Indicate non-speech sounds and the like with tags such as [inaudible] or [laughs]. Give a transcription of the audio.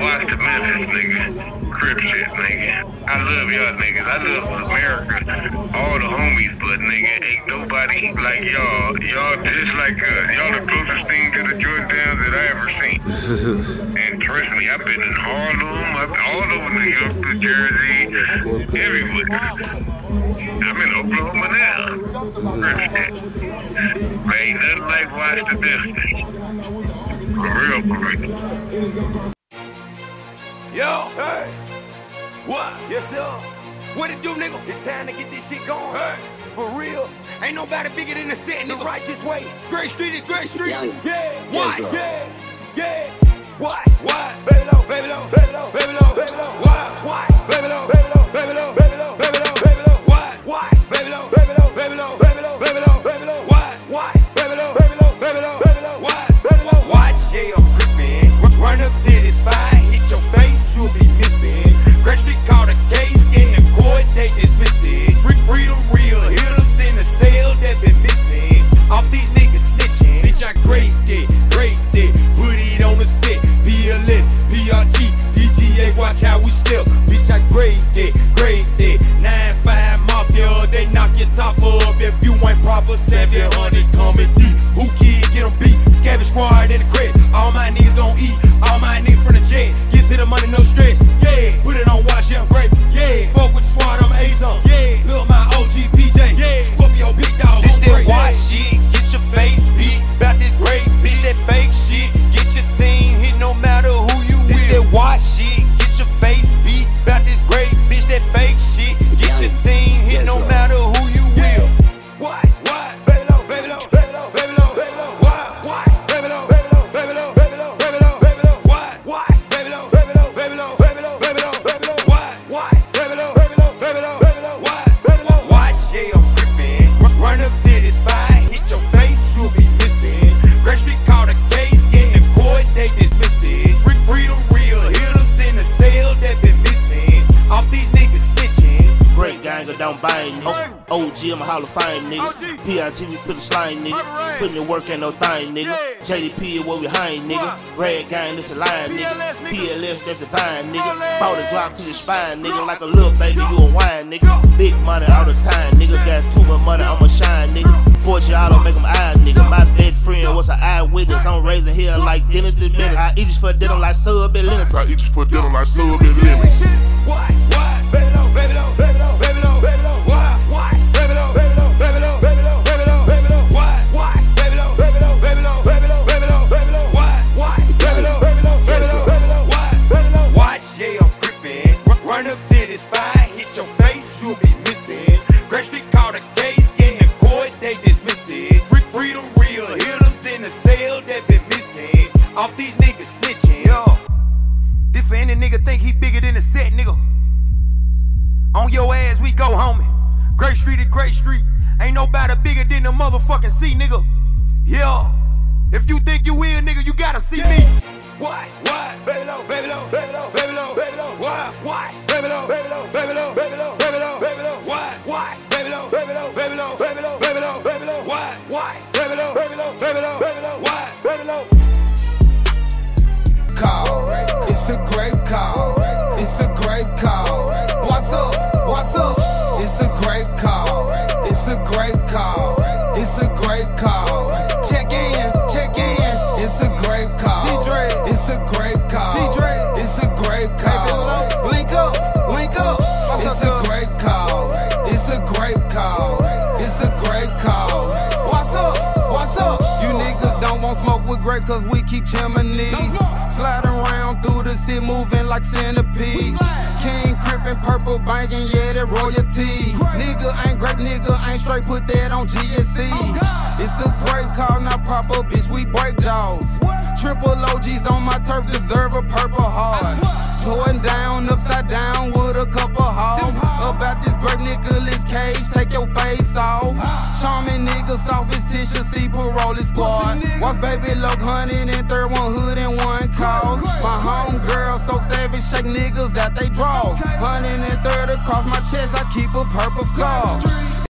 Watts to Memphis nigga. Crip shit, nigga. I love y'all niggas. I love America. All the homies, but nigga, ain't nobody like y'all. Y'all just like us. Y'all the closest thing to the Jordan that I ever seen. [laughs] and trust me, I've been in Harlem, I've been all over New York, New Jersey, everywhere. I'm in Oklahoma now. Crip shit. There ain't nothing like Watts to Memphis. For real, for real. Yo, hey. What? Yes, sir. What it do, nigga? It's time to get this shit going. Hey. For real. Ain't nobody bigger than the set in the righteous way. Grape Street is Grape Street. Young. Yeah. Yes, What? sir. Yeah. Yeah. What? What? Baby low, baby low, baby low, baby low, baby low. What? What? Baby low, baby low, baby low, baby low, baby low, baby low. What? What? Baby low, baby low, baby low, baby low, baby low, baby low. What? What? Baby low, baby low, baby low, baby low. What? Baby low. Watch, yeah, I'm creeping. Run up to this fire, Squad in the crib. OG, I'm a Hall of Fame nigga. OG. PIG, we put a slime nigga. Alright. Putting the work ain't no thing nigga. Yeah. JDP is where we hang nigga. Red gang, this a line nigga. PLS, nigga. PLS, that's divine nigga. Olé. Fall the drop to your spine nigga. Like a little baby, you a wine nigga. Big money all the time nigga. Got too much money, I'ma shine nigga. Fortune, I don't make them eye nigga. My best friend was an eyewitness. I'm raising hell like Dennis the Menace. I eat this for dinner like Sub and Lennox. I eat you for dinner like sub and lemons. What? Grape Street is Grape Street. Ain't nobody bigger than the motherfucking C, nigga. Yeah. If you think you will, nigga, great cause we keep chimneys. Sliding around through the city, moving like centipedes. King crippin', purple banging, yeah, that royalty. Nigga ain't great, nigga ain't straight, put that on GSC. It's a great call, not proper, bitch, we break jaws. Triple OGs on my turf deserve a purple heart. Jordan down, upside down with a couple parole squad. Watch baby look hunting and third one hood and one cause. My home girl so savage, shake niggas that they draw. Hunting and third across my chest, I keep a purple scar.